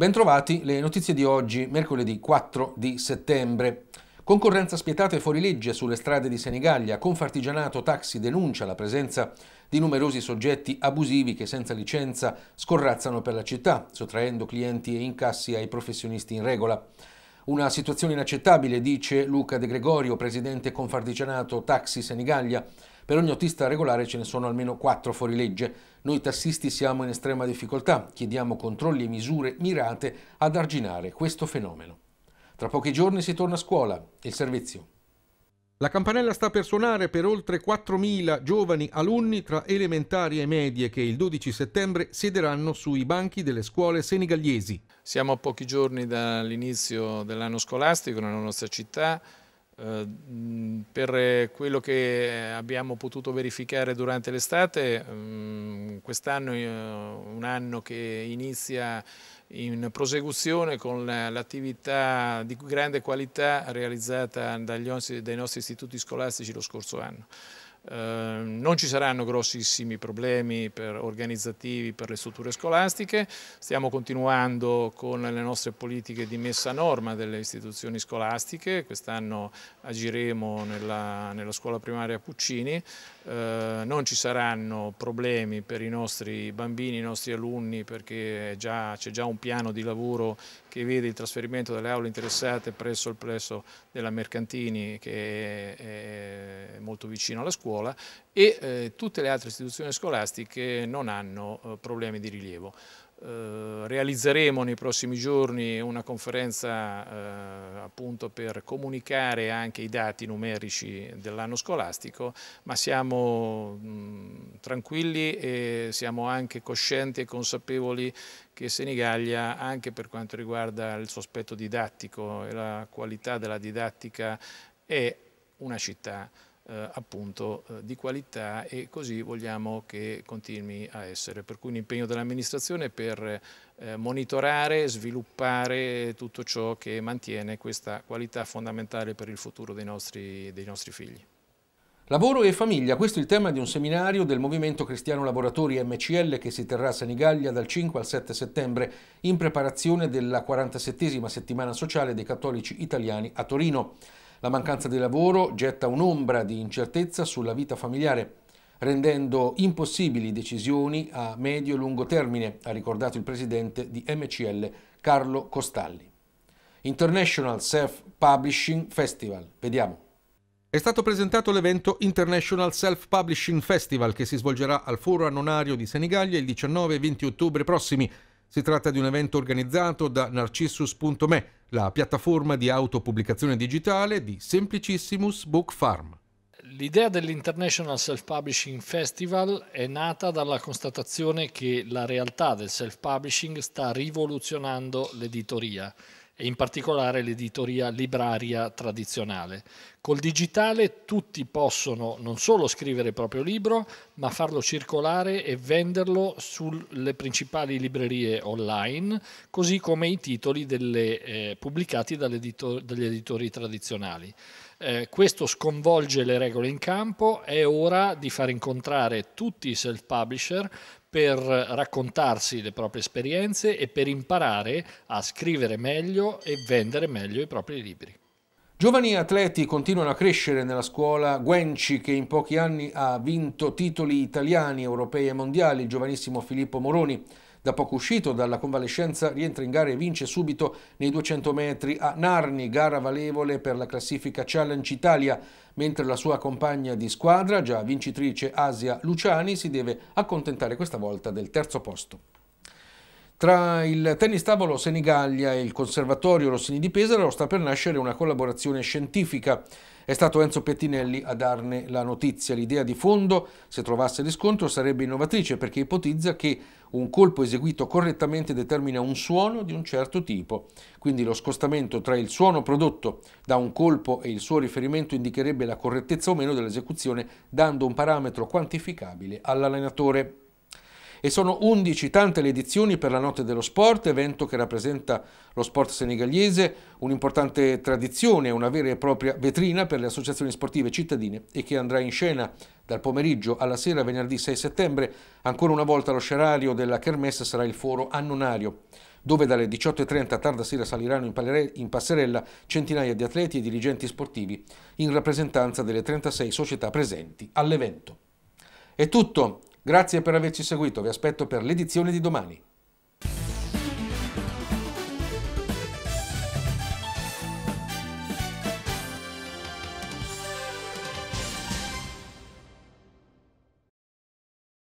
Bentrovati le notizie di oggi, mercoledì 4 di settembre. Concorrenza spietata e fuorilegge sulle strade di Senigallia. Confartigianato Taxi denuncia la presenza di numerosi soggetti abusivi che senza licenza scorrazzano per la città, sottraendo clienti e incassi ai professionisti in regola. Una situazione inaccettabile, dice Luca De Gregorio, presidente Confartigianato Taxi Senigallia. Per ogni autista regolare ce ne sono almeno quattro fuori legge. Noi tassisti siamo in estrema difficoltà, chiediamo controlli e misure mirate ad arginare questo fenomeno. Tra pochi giorni si torna a scuola. Il servizio. La campanella sta per suonare per oltre 4.000 giovani alunni tra elementari e medie che il 12 settembre siederanno sui banchi delle scuole senegaliesi. Siamo a pochi giorni dall'inizio dell'anno scolastico nella nostra città. Eh, per quello che abbiamo potuto verificare durante l'estate, quest'anno è un anno che inizia in prosecuzione con l'attività di grande qualità realizzata dai nostri istituti scolastici lo scorso anno. Ehm, non ci saranno grossissimi problemi per organizzativi per le strutture scolastiche, stiamo continuando con le nostre politiche di messa a norma delle istituzioni scolastiche, quest'anno agiremo nella, nella, scuola primaria Puccini, eh, non ci saranno problemi per i nostri bambini, i nostri alunni perché c'è già un piano di lavoro che vede il trasferimento delle aule interessate presso il plesso della Mercantini che è molto vicino alla scuola e eh, tutte le altre istituzioni scolastiche non hanno eh, problemi di rilievo. Eh, realizzeremo nei prossimi giorni una conferenza eh, appunto per comunicare anche i dati numerici dell'anno scolastico, ma siamo mh, tranquilli e siamo anche coscienti e consapevoli che Senigallia, anche per quanto riguarda il suo aspetto didattico e la qualità della didattica, è una città eh, appunto eh, di qualità e così vogliamo che continui a essere. Per cui un impegno dell'amministrazione per eh, monitorare, sviluppare tutto ciò che mantiene questa qualità fondamentale per il futuro dei nostri, dei nostri figli. Lavoro e famiglia, questo è il tema di un seminario del Movimento Cristiano Lavoratori MCL che si terrà a Senigallia dal 5 al 7 settembre in preparazione della 47esima settimana sociale dei cattolici italiani a Torino. La mancanza di lavoro getta un'ombra di incertezza sulla vita familiare, rendendo impossibili decisioni a medio e lungo termine, ha ricordato il presidente di MCL Carlo Costalli. International Self Publishing Festival. Vediamo. È stato presentato l'evento International Self Publishing Festival che si svolgerà al Foro Annonario di Senigallia il 19 e 20 ottobre prossimi. Si tratta di un evento organizzato da Narcissus.me, la piattaforma di autopubblicazione digitale di Simplicissimus Book Farm. L'idea dell'International Self-Publishing Festival è nata dalla constatazione che la realtà del self-publishing sta rivoluzionando l'editoria e in particolare l'editoria libraria tradizionale. Col digitale tutti possono non solo scrivere il proprio libro, ma farlo circolare e venderlo sulle principali librerie online, così come i titoli delle, eh, pubblicati dagli editori tradizionali. Eh, questo sconvolge le regole in campo, è ora di far incontrare tutti i self-publisher per raccontarsi le proprie esperienze e per imparare a scrivere meglio e vendere meglio i propri libri. Giovani atleti continuano a crescere nella scuola Guenci che in pochi anni ha vinto titoli italiani, europei e mondiali, il giovanissimo Filippo Moroni da poco uscito dalla convalescenza, rientra in gara e vince subito nei 200 metri a Narni, gara valevole per la classifica Challenge Italia, mentre la sua compagna di squadra, già vincitrice Asia Luciani, si deve accontentare questa volta del terzo posto. Tra il tennis tavolo Senigallia e il Conservatorio Rossini di Pesaro sta per nascere una collaborazione scientifica. È stato Enzo Pettinelli a darne la notizia. L'idea di fondo, se trovasse riscontro, sarebbe innovatrice perché ipotizza che un colpo eseguito correttamente determina un suono di un certo tipo. Quindi lo scostamento tra il suono prodotto da un colpo e il suo riferimento indicherebbe la correttezza o meno dell'esecuzione, dando un parametro quantificabile all'allenatore e sono 11 tante le edizioni per la Notte dello Sport, evento che rappresenta lo sport senegalese, un'importante tradizione, una vera e propria vetrina per le associazioni sportive cittadine e che andrà in scena dal pomeriggio alla sera venerdì 6 settembre. Ancora una volta lo scenario della Kermesse sarà il foro annonario dove dalle 18.30 a tarda sera saliranno in passerella centinaia di atleti e dirigenti sportivi in rappresentanza delle 36 società presenti all'evento. È tutto, Grazie per averci seguito, vi aspetto per l'edizione di domani.